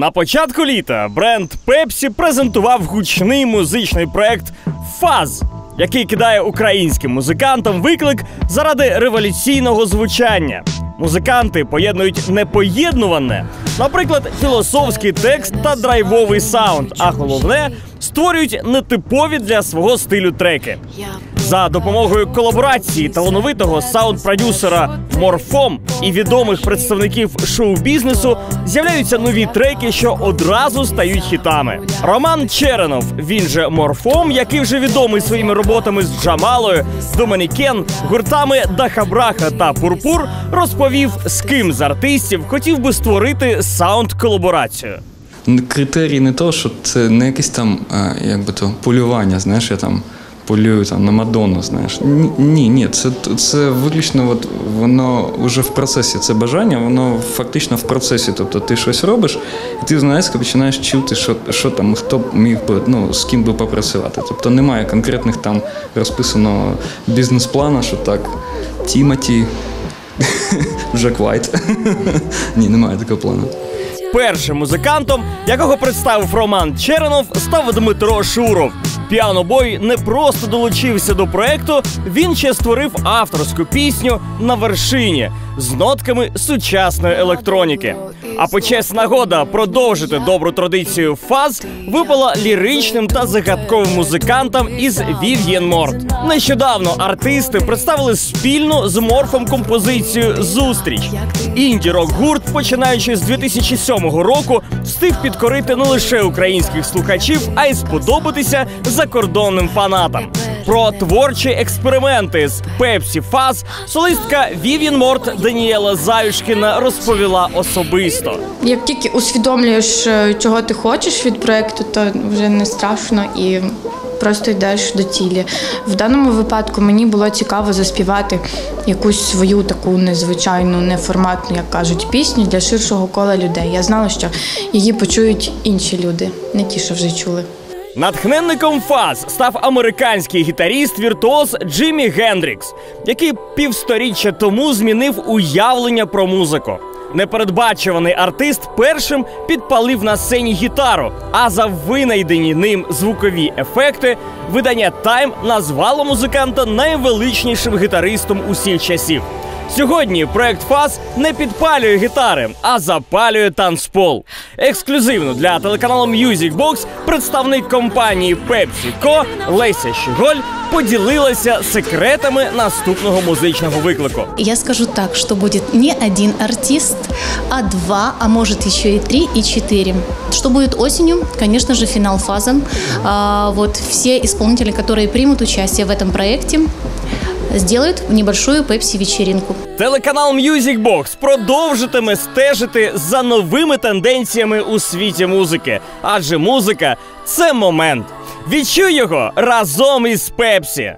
На початку літа бренд Pepsi презентував гучний музичний проект Фаз, який кидає українським музикантам виклик заради революційного звучання. Музиканти поєднують непоєднуване, наприклад, філософський текст та драйвовий саунд, а головне створюють нетипові для свого стилю треки. За допомогою колаборації талановитого саунд-продюсера Морфом і відомих представників шоу-бізнесу з'являються нові треки, що одразу стають хітами. Роман Черенов, він же Морфом, який вже відомий своїми роботами з Джамалою, Доманікен, гуртами Дахабраха та Пурпур, розповів, з ким з артистів хотів би створити саунд-колаборацію. Критерій не то, що це не якесь там, як би то, полювання, знаєш, я там полюю там на Мадонну, знаєш. Ні, ні, це, це виключно от, воно вже в процесі. Це бажання, воно фактично в процесі. Тобто ти щось робиш, і ти знаєш, починаєш чути, що, що там, хто б міг би, ну, з ким би попрацювати. Тобто немає конкретних там розписаного бізнес-плану, що так, Тімоті, Джек Вайт. Ні, немає такого плану. Першим музикантом, якого представив Роман Черенов, став Дмитро Шуров. Піанобой не просто долучився до проекту, він ще створив авторську пісню на вершині з нотками сучасної електроніки. А почесна нагода продовжити добру традицію фаз випала ліричним та загадковим музикантам із Вів'єн Морт. Нещодавно артисти представили спільну з морфом композицію Зустріч. Інді рок гурт, починаючи з 2007 року, встиг підкорити не лише українських слухачів, а й сподобатися закордонним фанатам. Про творчі експерименти з Пепсі Фаз солистка Вів'єн Морт Даніела Заюшкіна розповіла особисто. Як тільки усвідомлюєш, е, чого ти хочеш від проєкту, то вже не страшно і просто йдеш до цілі. В даному випадку мені було цікаво заспівати якусь свою таку незвичайну, неформатну, як кажуть, пісню для ширшого кола людей. Я знала, що її почують інші люди, не ті, що вже чули. Натхненником фаз став американський гітаріст віртуоз Джиммі Гендрікс, який півсторіччя тому змінив уявлення про музику. Непередбачуваний артист першим підпалив на сцені гітару, а за винайдені ним звукові ефекти видання Time назвало музиканта найвеличнішим гітаристом усіх часів. Сьогодні проект Фаз не підпалює гітари, а запалює танцпол. Ексклюзивно для телеканалу Music Box представник компанії PepsiCo Леся Щеголь поділилася секретами наступного музичного виклику. Я скажу так, что будет не один артист, а два, а может еще и три, и четыре. Что будет осенью? Конечно же, финал фаза. А, вот все исполнители, которые примут участие в этом проекте, сделают небольшую пепси-вечеринку. Телеканал Music Box продовжитиме стежити за новими тенденціями у світі музики, адже музика це момент. Відчуй його разом із Пепсі.